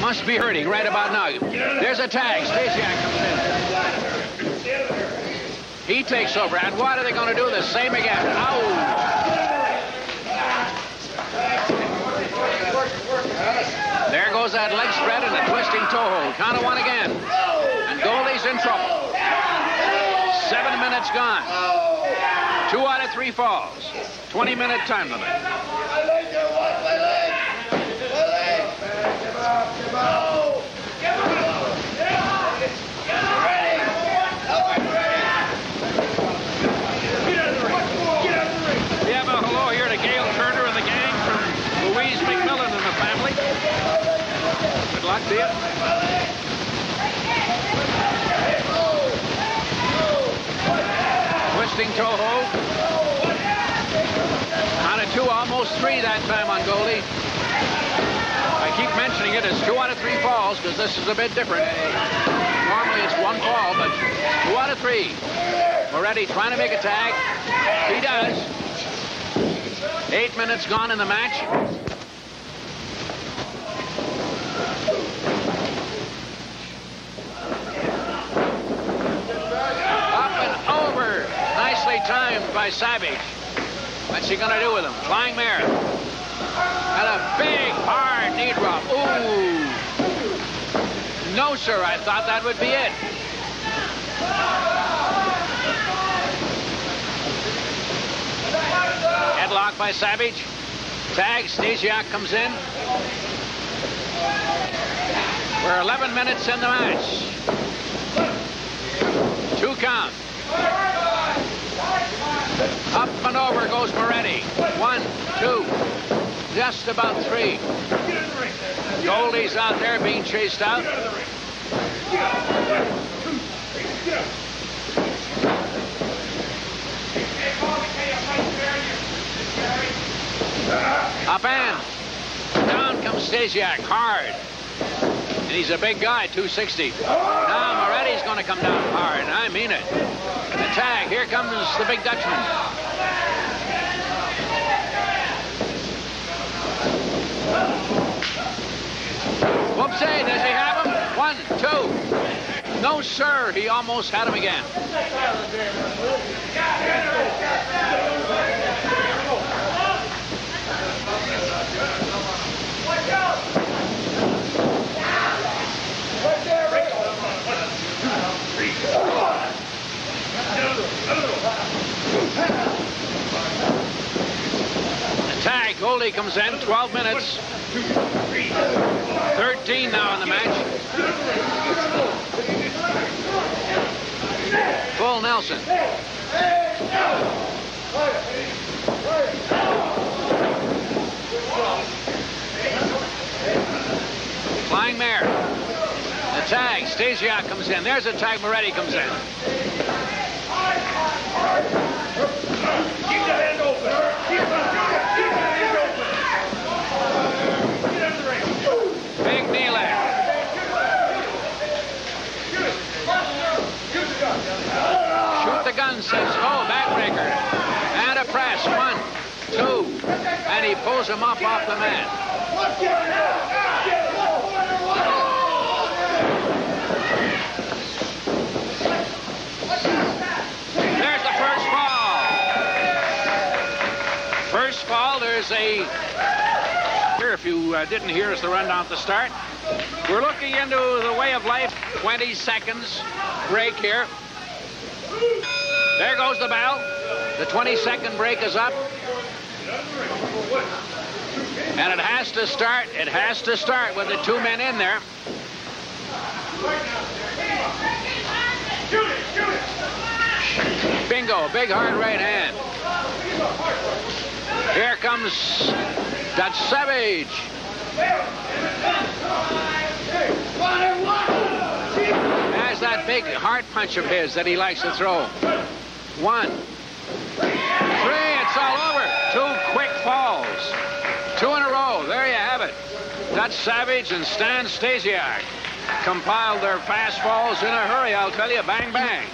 Must be hurting right about now. There's a tag. Stasiak comes in. He takes over. And what are they going to do? The same again. Ow! There goes that leg spread and a twisting toe hold. Count of one again. And Goldie's in trouble. Seven minutes gone. Two out of three falls. 20-minute time limit. We have a hello here to Gail Turner and the gang from Louise McMillan and the family. Good luck to you. Twisting toe hold. Count of two, almost three that time on Goldie. I keep mentioning it falls because this is a bit different. Normally it's one fall, but two out of three. Moretti trying to make a tag. He does. Eight minutes gone in the match. Up and over. Nicely timed by Savage. What's he going to do with him? Flying mare. And a big, hard knee drop. Ooh. No, sir. I thought that would be it. Headlock by Savage. Tag. Stasiak comes in. We're 11 minutes in the match. Two count. Up and over goes Moretti. One, two, just about three. Goldie's out there being chased out. Up and down comes Stasiak, hard. And he's a big guy, 260. Now Moretti's going to come down hard, and I mean it. The tag, here comes the big Dutchman. Whoopsie, does he have him? No, sir, he almost had him again. Tag, Goldie comes in, 12 minutes. 13 now in the match. Full Nelson. Flying mare. The tag, Stasiak comes in. There's a tag, Moretti comes in. Keep the hand open. Keep the, keep the hand open. Get out of the ring. Big knee leg. Shoot the oh, backbreaker. And a press, one, two. And he pulls him up off the mat. There's the first fall. First fall, there's a... Here, if you uh, didn't hear us the rundown at the start, we're looking into the way of life, 20 seconds break here. There goes the bell. The 20-second break is up. And it has to start, it has to start with the two men in there. Bingo, big hard right hand. Here comes that Savage. Has that big heart punch of his that he likes to throw. One, three, it's all over. Two quick falls. Two in a row. There you have it. Dutch Savage and Stan Stasiak compiled their fast falls in a hurry, I'll tell you. Bang, bang.